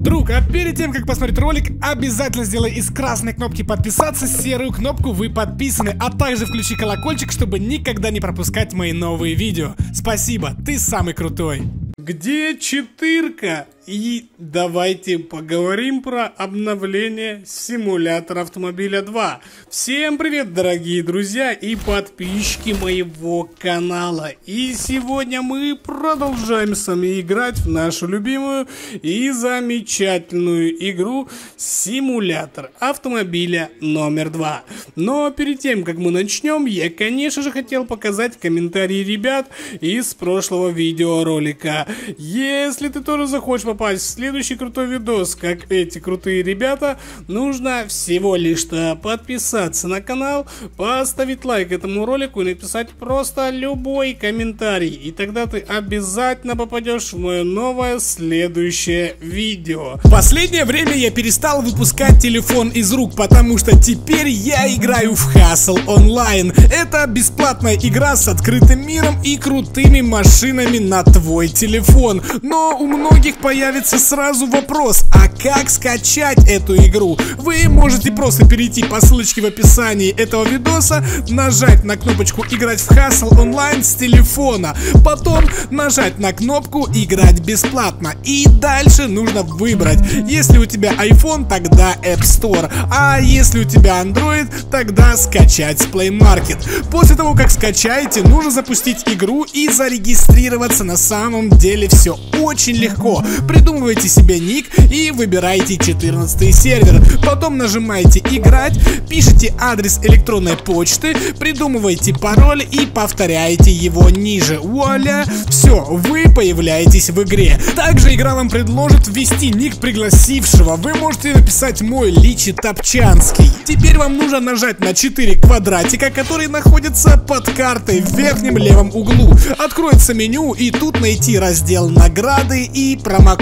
Друг, а перед тем, как посмотреть ролик, обязательно сделай из красной кнопки подписаться серую кнопку «Вы подписаны», а также включи колокольчик, чтобы никогда не пропускать мои новые видео. Спасибо, ты самый крутой. Где четырка? И давайте поговорим про обновление симулятора автомобиля 2. Всем привет, дорогие друзья и подписчики моего канала. И сегодня мы продолжаем с вами играть в нашу любимую и замечательную игру симулятор автомобиля номер 2. Но перед тем, как мы начнем, я, конечно же, хотел показать комментарии ребят из прошлого видеоролика. Если ты тоже захочешь попасть в следующий крутой видос, как эти крутые ребята, нужно всего лишь-то подписаться на канал, поставить лайк этому ролику и написать просто любой комментарий. И тогда ты обязательно попадешь в мое новое следующее видео. Последнее время я перестал выпускать телефон из рук, потому что теперь я играю в Hustle Online. Это бесплатная игра с открытым миром и крутыми машинами на твой телефон. Но у многих появится сразу вопрос, а как скачать эту игру? Вы можете просто перейти по ссылочке в описании этого видоса, нажать на кнопочку «Играть в Hustle онлайн» с телефона, потом нажать на кнопку «Играть бесплатно» и дальше нужно выбрать. Если у тебя iPhone, тогда App Store, а если у тебя Android, тогда скачать с Play Market. После того, как скачаете, нужно запустить игру и зарегистрироваться на самом деле все очень легко. Придумывайте себе ник и выбирайте 14 сервер. Потом нажимаете играть, пишите адрес электронной почты, придумываете пароль и повторяете его ниже. Вуаля! Все, вы появляетесь в игре. Также игра вам предложит ввести ник пригласившего. Вы можете написать мой Личи Топчанский. Теперь вам нужно нажать на 4 квадратика, которые находятся под картой в верхнем левом углу. Откроется меню и тут найти раздел награды и промокод.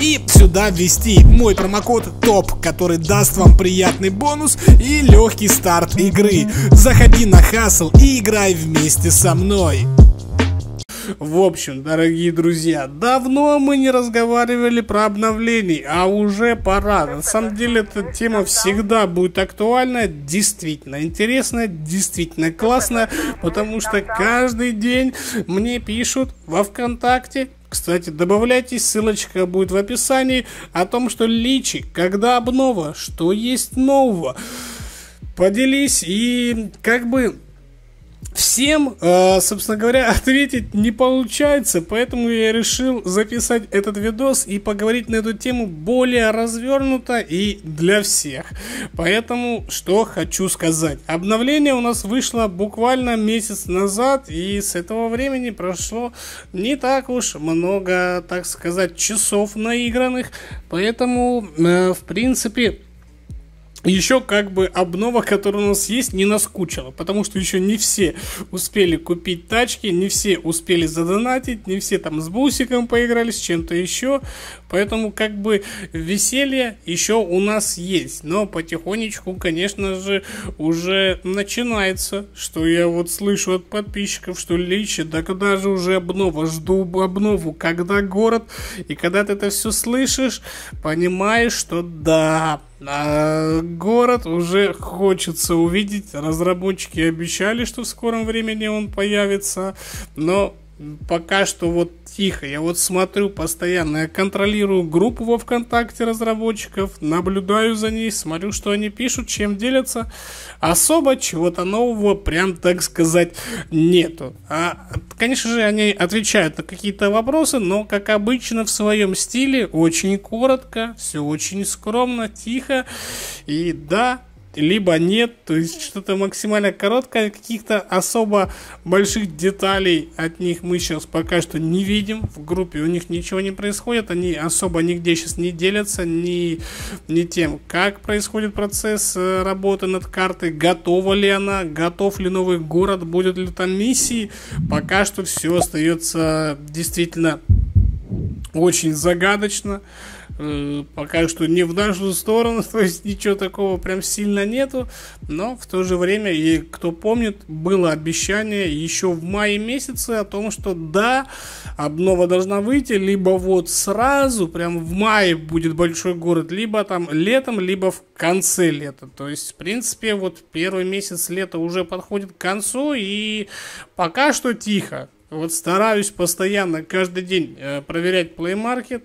И сюда ввести мой промокод ТОП, который даст вам приятный бонус и легкий старт игры. Заходи на Хасл и играй вместе со мной. В общем, дорогие друзья, давно мы не разговаривали про обновлений, а уже пора. На самом деле, эта тема всегда будет актуальна, действительно интересная, действительно классная, потому что каждый день мне пишут во ВКонтакте, кстати, добавляйтесь, ссылочка будет в описании о том, что личи, когда обнова, что есть нового. Поделись и как бы Всем, э, собственно говоря, ответить не получается, поэтому я решил записать этот видос и поговорить на эту тему более развернуто и для всех. Поэтому, что хочу сказать. Обновление у нас вышло буквально месяц назад, и с этого времени прошло не так уж много, так сказать, часов наигранных, поэтому, э, в принципе, еще как бы обнова, которая у нас есть, не наскучила, потому что еще не все успели купить тачки, не все успели задонатить, не все там с бусиком поиграли, с чем-то еще, поэтому как бы веселье еще у нас есть, но потихонечку, конечно же, уже начинается, что я вот слышу от подписчиков, что лично, да когда же уже обнова, жду обнову, когда город, и когда ты это все слышишь, понимаешь, что да, а город уже хочется увидеть. Разработчики обещали, что в скором времени он появится, но пока что вот тихо. Я вот смотрю постоянно, я контролирую группу во ВКонтакте разработчиков, наблюдаю за ней, смотрю, что они пишут, чем делятся. Особо чего-то нового, прям так сказать, нету. А, конечно же, они отвечают на какие-то вопросы, но, как обычно, в своем стиле, очень коротко, все очень скромно, тихо. И да, либо нет, то есть что-то максимально короткое, каких-то особо больших деталей от них мы сейчас пока что не видим, в группе у них ничего не происходит, они особо нигде сейчас не делятся ни, ни тем, как происходит процесс э, работы над картой, готова ли она, готов ли новый город, будет ли там миссии, пока что все остается действительно очень загадочно. Э, пока что не в нашу сторону, то есть ничего такого прям сильно нету. Но в то же время, и кто помнит, было обещание еще в мае месяце о том, что да, обнова должна выйти, либо вот сразу, прям в мае будет большой город, либо там летом, либо в конце лета. То есть, в принципе, вот первый месяц лета уже подходит к концу, и пока что тихо. Вот стараюсь постоянно каждый день э, проверять Play Market.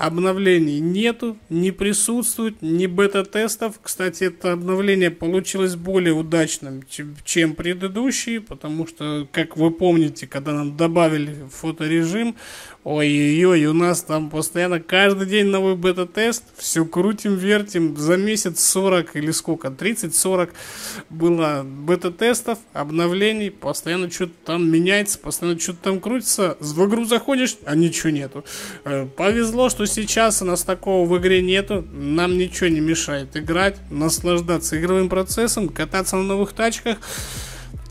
Обновлений нету, не присутствует, ни бета-тестов. Кстати, это обновление получилось более удачным, чем, предыдущие, потому что, как вы помните, когда нам добавили фоторежим, Ой-ой-ой, у нас там постоянно каждый день новый бета-тест. Все крутим, вертим. За месяц 40 или сколько? 30-40 было бета-тестов, обновлений. Постоянно что-то там меняется, постоянно что-то там крутится. В игру заходишь, а ничего нету. Э, повезло, что сейчас у нас такого в игре нету. Нам ничего не мешает играть, наслаждаться игровым процессом, кататься на новых тачках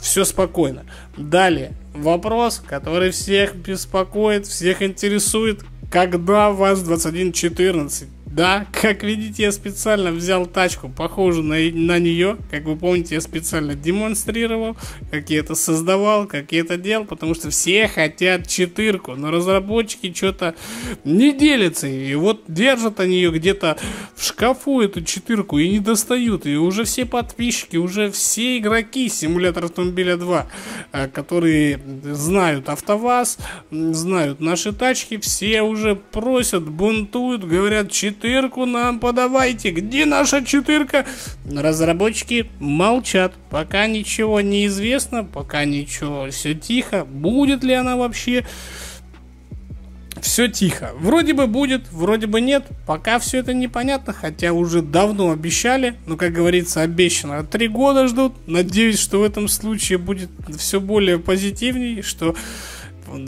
все спокойно. Далее, вопрос, который всех беспокоит, всех интересует, когда вас 2114 да, как видите, я специально взял тачку, похожую на, на нее. Как вы помните, я специально демонстрировал, как я это создавал, как я это делал, потому что все хотят четырку, но разработчики что-то не делятся. И вот держат они ее где-то в шкафу, эту четырку, и не достают. И уже все подписчики, уже все игроки симулятор автомобиля 2, э, которые знают АвтоВАЗ, знают наши тачки, все уже просят, бунтуют, говорят, четырку четырку нам подавайте. Где наша четырка? Разработчики молчат. Пока ничего не известно, пока ничего, все тихо. Будет ли она вообще? Все тихо. Вроде бы будет, вроде бы нет. Пока все это непонятно, хотя уже давно обещали. Но, как говорится, обещано. Три года ждут. Надеюсь, что в этом случае будет все более позитивней, что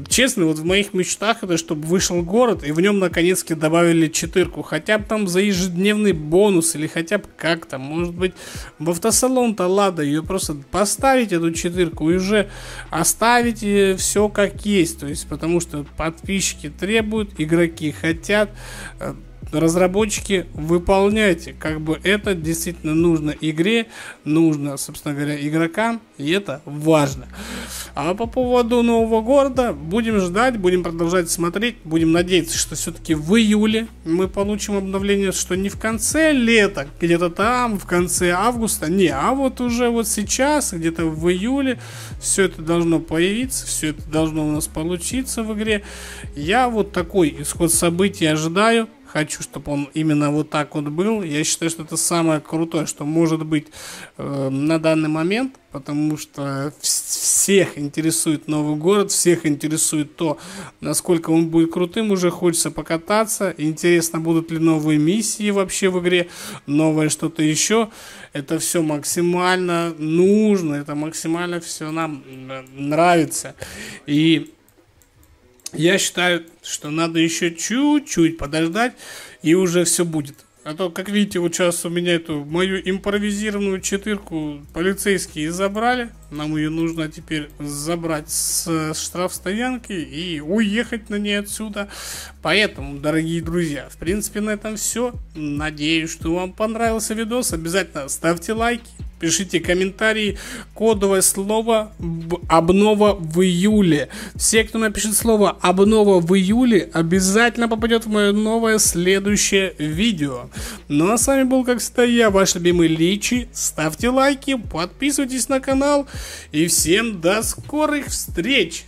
честно, вот в моих мечтах это чтобы вышел город и в нем наконец-таки добавили четырку. Хотя бы там за ежедневный бонус или хотя бы как-то. Может быть, в автосалон-то ладно, ее просто поставить эту четырку и уже оставить все как есть. То есть, потому что подписчики требуют, игроки хотят разработчики, выполняйте. Как бы это действительно нужно игре, нужно, собственно говоря, игрокам, и это важно. А по поводу нового города, будем ждать, будем продолжать смотреть, будем надеяться, что все-таки в июле мы получим обновление, что не в конце лета, где-то там, в конце августа, не, а вот уже вот сейчас, где-то в июле, все это должно появиться, все это должно у нас получиться в игре. Я вот такой исход событий ожидаю хочу, чтобы он именно вот так вот был. Я считаю, что это самое крутое, что может быть э, на данный момент, потому что всех интересует новый город, всех интересует то, насколько он будет крутым, уже хочется покататься, интересно, будут ли новые миссии вообще в игре, новое что-то еще. Это все максимально нужно, это максимально все нам э, нравится. И я считаю, что надо еще чуть-чуть подождать, и уже все будет. А то, как видите, вот сейчас у меня эту мою импровизированную четырку полицейские забрали. Нам ее нужно теперь забрать с штрафстоянки и уехать на ней отсюда. Поэтому, дорогие друзья, в принципе на этом все. Надеюсь, что вам понравился видос. Обязательно ставьте лайки, пишите комментарии. Кодовое слово обнова в июле. Все, кто напишет слово обнова в июле, обязательно попадет в мое новое следующее видео. Ну а с вами был, как всегда, я, ваш любимый Личи. Ставьте лайки, подписывайтесь на канал. И всем до скорых встреч!